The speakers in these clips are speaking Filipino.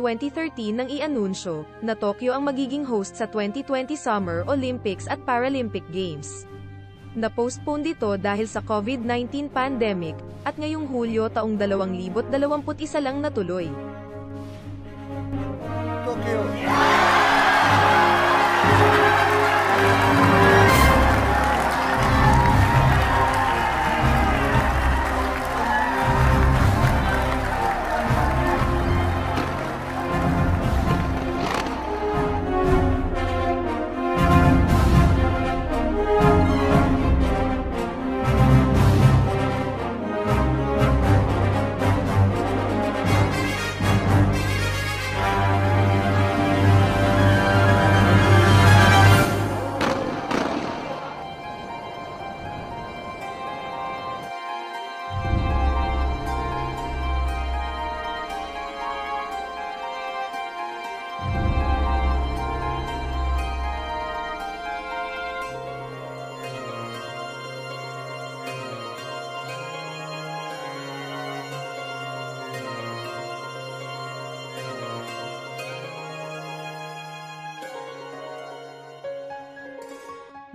2013 nang i-anunsyo na Tokyo ang magiging host sa 2020 Summer Olympics at Paralympic Games. Na-postpone dito dahil sa COVID-19 pandemic, at ngayong Hulyo taong 2021 lang natuloy.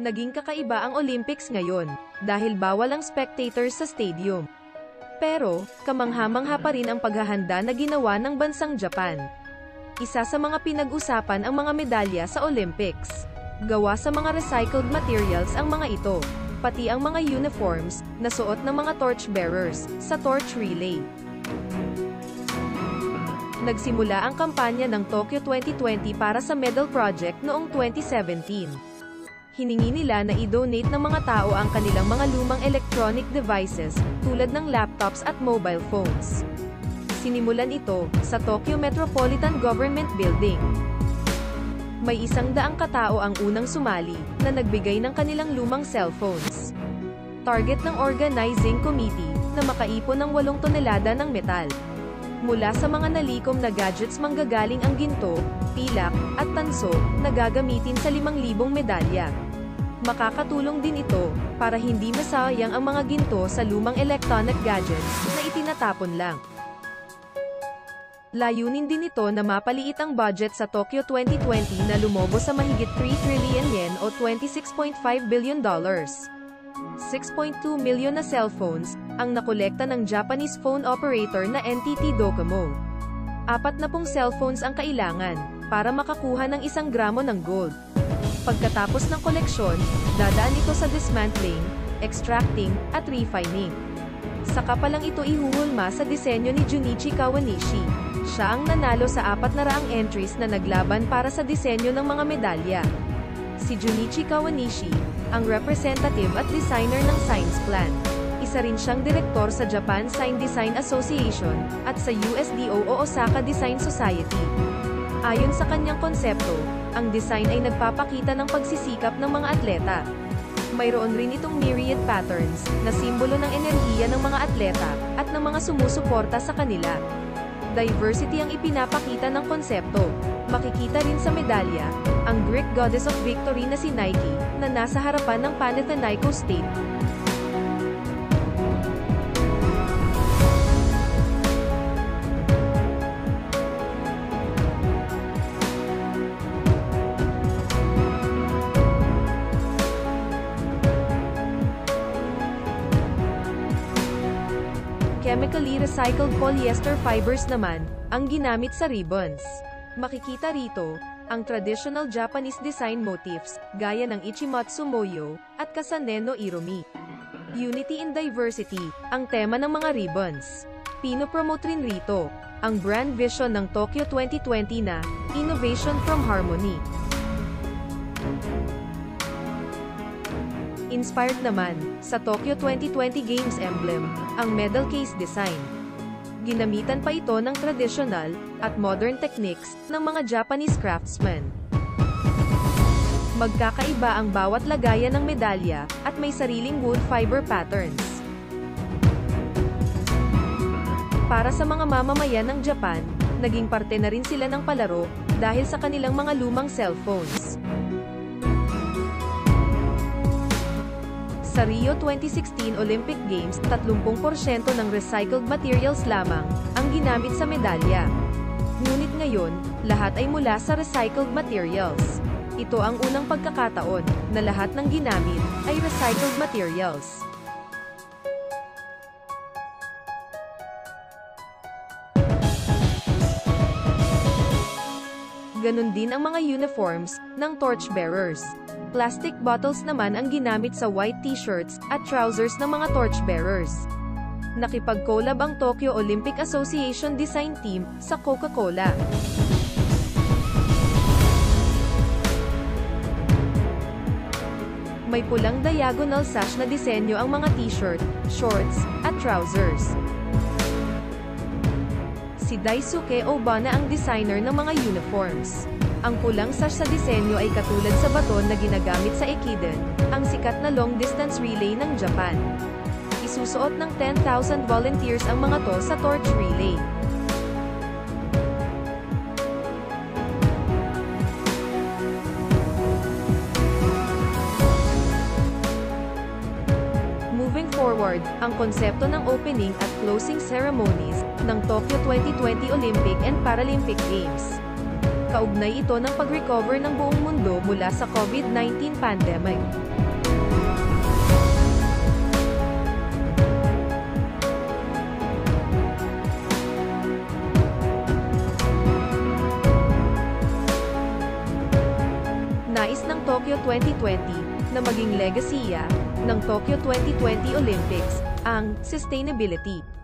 Naging kakaiba ang Olympics ngayon, dahil bawal ang spectators sa stadium. Pero, kamangha-mangha pa rin ang paghahanda na ginawa ng bansang Japan. Isa sa mga pinag-usapan ang mga medalya sa Olympics. Gawa sa mga recycled materials ang mga ito, pati ang mga uniforms, na suot ng mga torchbearers, sa torch relay. Nagsimula ang kampanya ng Tokyo 2020 para sa Medal Project noong 2017 hiningi nila na i-donate ng mga tao ang kanilang mga lumang electronic devices, tulad ng laptops at mobile phones. Sinimulan ito, sa Tokyo Metropolitan Government Building. May isang daang katao ang unang sumali, na nagbigay ng kanilang lumang cellphones. Target ng organizing committee, na makaipon ng 8 tonelada ng metal. Mula sa mga nalikom na gadgets manggagaling ang ginto, pilak, at tanso, na gagamitin sa 5,000 medalya. Makakatulong din ito, para hindi masayang ang mga ginto sa lumang electronic gadgets, na itinatapon lang. Layunin din ito na mapaliit ang budget sa Tokyo 2020 na lumobo sa mahigit 3 trillion yen o 26.5 billion dollars. 6.2 million na cellphones, ang nakolekta ng Japanese phone operator na NTT Docomo. Apat na pong cellphones ang kailangan, para makakuha ng isang gramo ng gold. Pagkatapos ng koleksyon, dadaan ito sa dismantling, extracting, at refining. Saka pa lang ito ihuhulma sa disenyo ni Junichi Kawanishi. Siya ang nanalo sa apat na raang entries na naglaban para sa disenyo ng mga medalya. Si Junichi Kawanishi, ang representative at designer ng Science Plan. Isa rin siyang direktor sa Japan Sign Design Association, at sa USDO o Osaka Design Society. Ayon sa kanyang konsepto, ang design ay nagpapakita ng pagsisikap ng mga atleta. Mayroon rin itong myriad patterns, na simbolo ng enerhiya ng mga atleta, at ng mga sumusuporta sa kanila. Diversity ang ipinapakita ng konsepto. Makikita rin sa medalya, ang Greek goddess of victory na si Nike, na nasa harapan ng Panathinaikos State. Chemically recycled polyester fibers naman, ang ginamit sa ribbons. Makikita rito, ang traditional Japanese design motifs, gaya ng Ichimatsu Moyo, at Kasane no Iromi. Unity in Diversity, ang tema ng mga ribbons. Pinopromote rin rito, ang brand vision ng Tokyo 2020 na, Innovation from Harmony. Inspired naman, sa Tokyo 2020 Games emblem, ang medal case design. Ginamitan pa ito ng traditional, at modern techniques, ng mga Japanese craftsmen. Magkakaiba ang bawat lagayan ng medalya, at may sariling wood fiber patterns. Para sa mga mamamayan ng Japan, naging parte na rin sila ng palaro, dahil sa kanilang mga lumang cellphones. Sa Rio 2016 Olympic Games, 30% ng recycled materials lamang ang ginamit sa medalya. Ngunit ngayon, lahat ay mula sa recycled materials. Ito ang unang pagkakataon na lahat ng ginamit ay recycled materials. Ganon din ang mga uniforms ng torchbearers. Plastic bottles naman ang ginamit sa white t-shirts at trousers ng mga torchbearers. Nakipag-collab ang Tokyo Olympic Association design team sa Coca-Cola. May pulang diagonal sash na disenyo ang mga t-shirt, shorts, at trousers. Si Daisuke Obana ang designer ng mga uniforms. Ang pulang sash sa disenyo ay katulad sa baton na ginagamit sa Ekiden, ang sikat na long-distance relay ng Japan. Isusuot ng 10,000 volunteers ang mga to sa torch relay. Ang konsepto ng opening at closing ceremonies ng Tokyo 2020 Olympic and Paralympic Games. Kaugnay ito ng pag-recover ng buong mundo mula sa COVID-19 pandemic. Nais ng Tokyo 2020 na maging legasiya ng Tokyo 2020 Olympics ang sustainability.